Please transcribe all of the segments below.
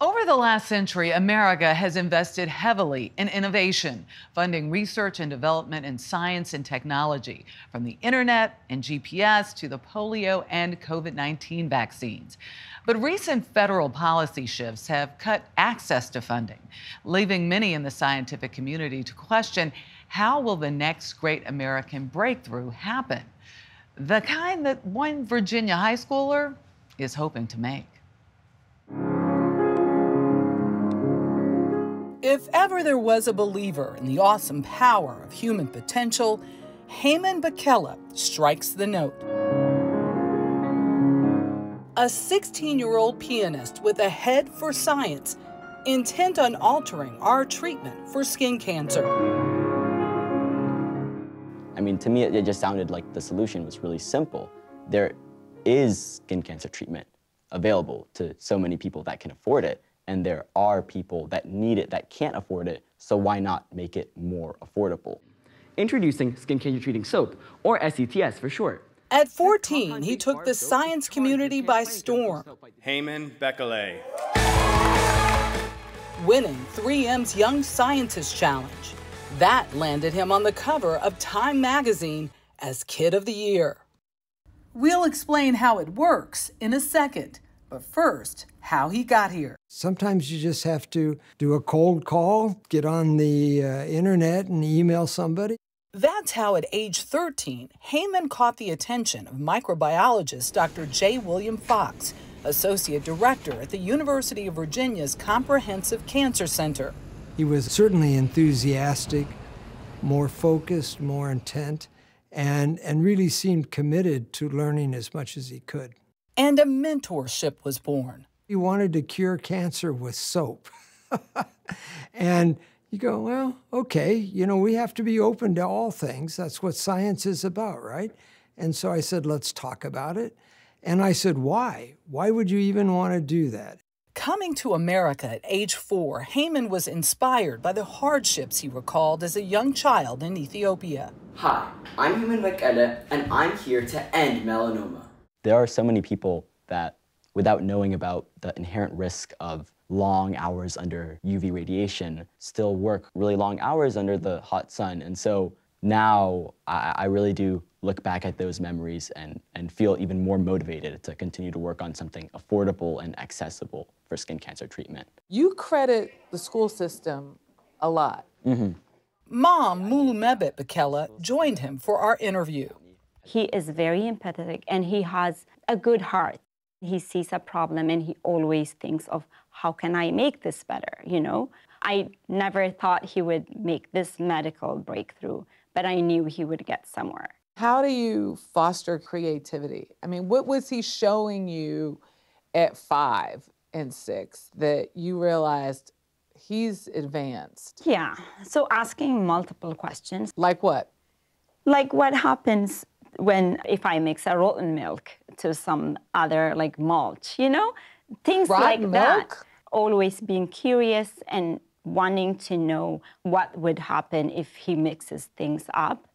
Over the last century, America has invested heavily in innovation, funding research and development in science and technology, from the internet and GPS to the polio and COVID 19 vaccines. But recent federal policy shifts have cut access to funding, leaving many in the scientific community to question how will the next great American breakthrough happen? The kind that one Virginia high schooler is hoping to make. If ever there was a believer in the awesome power of human potential, Heman Bekele strikes the note. A 16 year old pianist with a head for science, intent on altering our treatment for skin cancer. I mean, to me, it just sounded like the solution was really simple. There is skin cancer treatment available to so many people that can afford it and there are people that need it that can't afford it, so why not make it more affordable? Introducing Skin Cancer Treating Soap, or SCTS for short. At 14, he took the science community by storm. Heman Bekele. Winning 3M's Young Scientist Challenge. That landed him on the cover of Time magazine as Kid of the Year. We'll explain how it works in a second. But first, how he got here. Sometimes you just have to do a cold call, get on the uh, internet and email somebody. That's how, at age 13, Heman caught the attention of microbiologist Dr. J. William Fox, Associate Director at the University of Virginia's Comprehensive Cancer Center. He was certainly enthusiastic, more focused, more intent, and, and really seemed committed to learning as much as he could and a mentorship was born. He wanted to cure cancer with soap. and you go, well, okay, you know, we have to be open to all things. That's what science is about, right? And so I said, let's talk about it. And I said, why? Why would you even want to do that? Coming to America at age four, Heman was inspired by the hardships he recalled as a young child in Ethiopia. Hi, I'm Heman Bekele, and I'm here to end melanoma. There are so many people that, without knowing about the inherent risk of long hours under UV radiation, still work really long hours under the hot sun. And so now I, I really do look back at those memories and, and feel even more motivated to continue to work on something affordable and accessible for skin cancer treatment. You credit the school system a lot. Mm-hmm. Mom, Mulumebet Bekele, joined him for our interview. He is very empathetic and he has a good heart. He sees a problem and he always thinks of how can I make this better, you know? I never thought he would make this medical breakthrough, but I knew he would get somewhere. How do you foster creativity? I mean, what was he showing you at five and six that you realized he's advanced? Yeah. So asking multiple questions. Like what? Like what happens when if I mix a rotten milk to some other like mulch, you know, things rotten like milk? that. Always being curious and wanting to know what would happen if he mixes things up.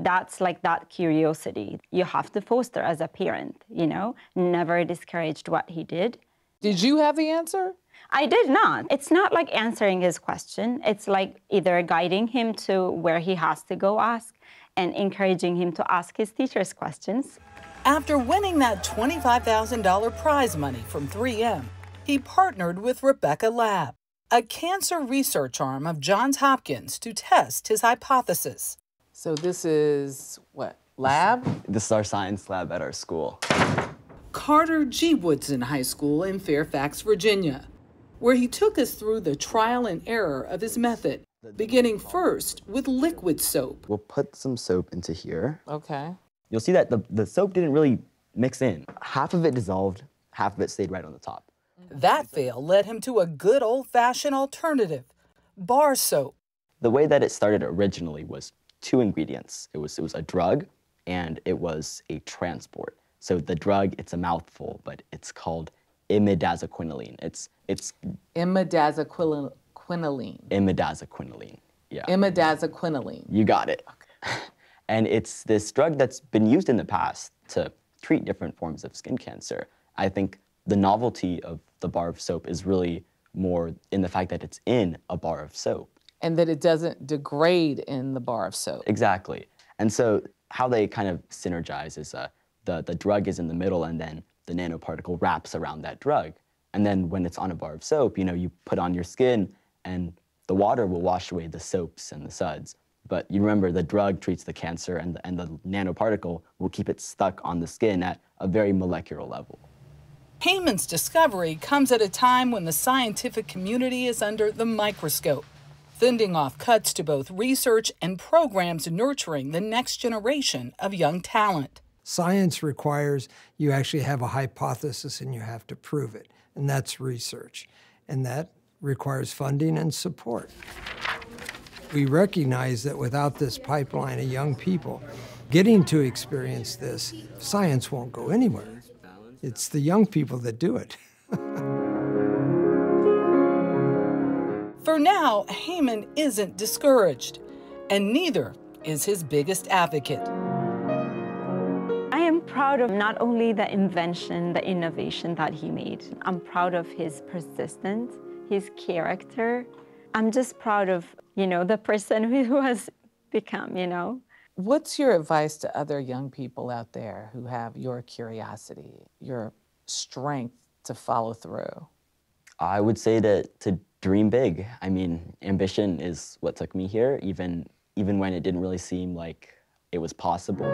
That's like that curiosity you have to foster as a parent, you know, never discouraged what he did. Did you have the answer? I did not. It's not like answering his question. It's like either guiding him to where he has to go ask and encouraging him to ask his teachers questions. After winning that $25,000 prize money from 3M, he partnered with Rebecca Lab, a cancer research arm of Johns Hopkins, to test his hypothesis. So this is what, lab? This is our science lab at our school. Carter G. Woodson High School in Fairfax, Virginia, where he took us through the trial and error of his method beginning first with liquid soap. We'll put some soap into here. Okay. You'll see that the, the soap didn't really mix in. Half of it dissolved, half of it stayed right on the top. That fail led him to a good old fashioned alternative bar soap. The way that it started originally was two ingredients it was, it was a drug and it was a transport. So the drug, it's a mouthful, but it's called imidazoquinoline. It's, it's imidazoquinoline quinoline. Imidazoquinoline. Yeah. Imidazoquinoline. You got it. Okay. and it's this drug that's been used in the past to treat different forms of skin cancer. I think the novelty of the bar of soap is really more in the fact that it's in a bar of soap. And that it doesn't degrade in the bar of soap. Exactly. And so how they kind of synergize is uh, the, the drug is in the middle and then the nanoparticle wraps around that drug. And then when it's on a bar of soap, you know, you put on your skin and the water will wash away the soaps and the suds. But you remember the drug treats the cancer and the, and the nanoparticle will keep it stuck on the skin at a very molecular level. Heman's discovery comes at a time when the scientific community is under the microscope, fending off cuts to both research and programs nurturing the next generation of young talent. Science requires you actually have a hypothesis and you have to prove it, and that's research. And that requires funding and support. We recognize that without this pipeline of young people getting to experience this, science won't go anywhere. It's the young people that do it. For now, Heman isn't discouraged, and neither is his biggest advocate. I am proud of not only the invention, the innovation that he made, I'm proud of his persistence, his character. I'm just proud of, you know, the person who has become, you know. What's your advice to other young people out there who have your curiosity, your strength to follow through? I would say to, to dream big. I mean, ambition is what took me here, even, even when it didn't really seem like it was possible.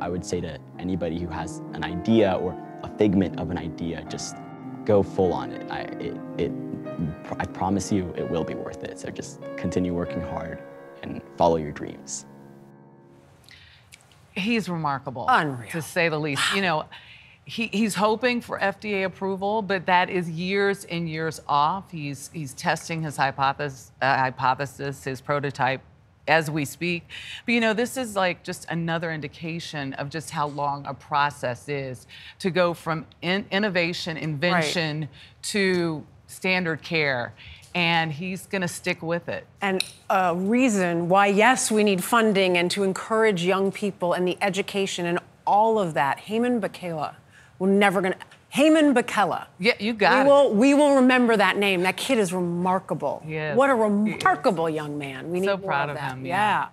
I would say to anybody who has an idea or a figment of an idea, just go full on it. I, it, it, I promise you it will be worth it. So just continue working hard and follow your dreams. He's remarkable, Unreal. to say the least. You know, he, he's hoping for FDA approval, but that is years and years off. He's he's testing his hypothesis, uh, hypothesis, his prototype, as we speak. But you know, this is like just another indication of just how long a process is to go from in, innovation, invention right. to standard care and he's going to stick with it. And a reason why, yes, we need funding and to encourage young people and the education and all of that. Heman Bekele, we're never going to. Heman Bekele. Yeah, you got we it. Will, we will remember that name. That kid is remarkable. Yes. What a remarkable young man. We need so proud of, of him. yeah. yeah.